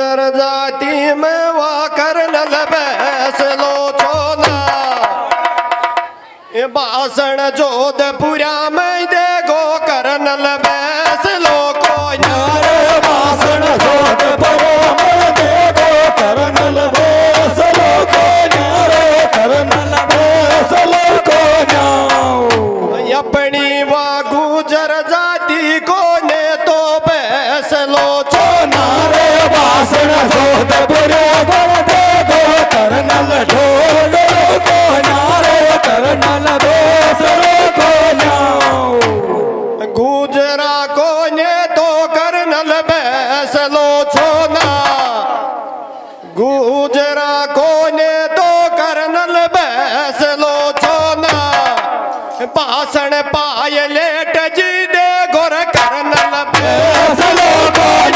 जाती में वा कर लो छोला भाषण जोधपुरा में भाषण जोत परो देखो करनल ढोल, को न्यारे करनल बेसलो को न्याओ गुजरा को ने तो करनल बैसलो छोना। गुजरा को ने तो करनल बैसलो छोना। भाषण पाय लेट जी दे, गोर करनल बेसलो को न्यारे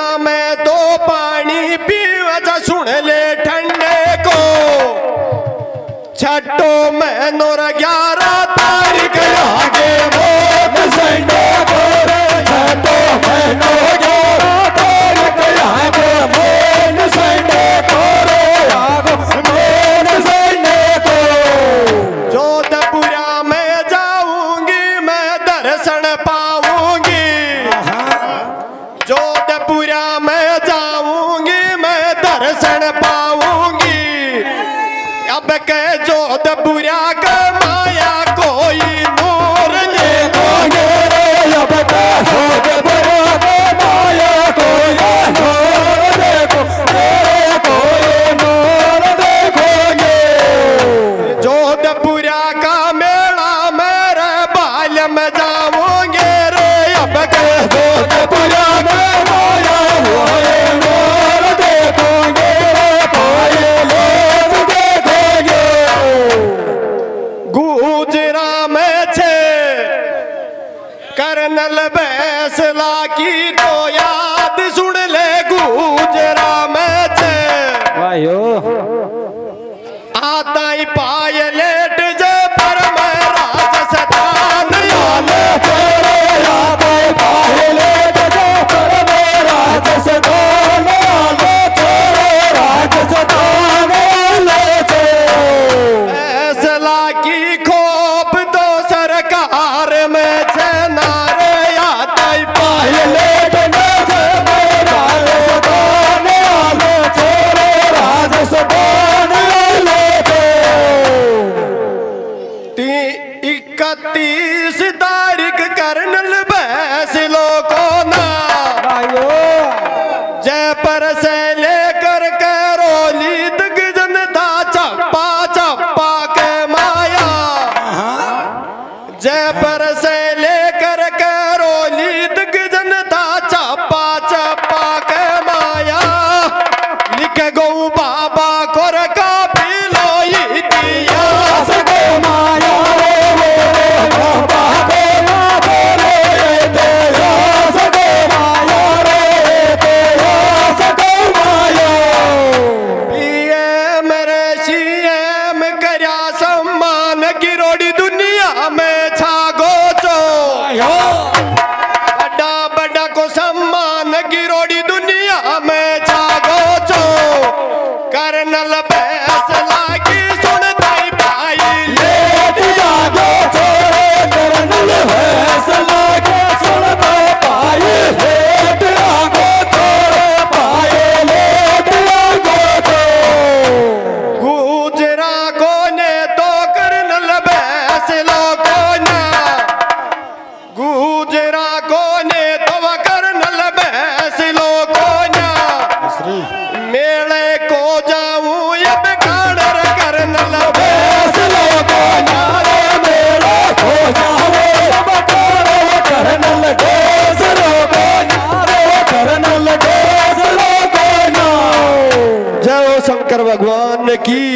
गर्मिया में दो पानी पीवजा सुन ले ठंडे को। छठो मैं नोर ग्यारह तारीख आगे जोधपुरा दर्शन पाऊँगी। अब के जोधपुरा करनल बैसला की तो याद सुन ले गुजरा में छे 31 ਤਾਰੀਖ ਕਰਨ ਲਬੈਸ ਲੋਕੋ ਨਾ सीएम करया सम्मान गिरोड़ी दुनिया में छागो चो। बड़ा बड़ा को सम्मान गिरोड़ी दुनिया में छागो चो। करनल मेले को जाऊँ अब कानर करन लबे लोगो नारे मेले को जाऊँ अब कानर करन लगे लोगो नारे करन लगे लोगो ना जय शंकर भगवान की।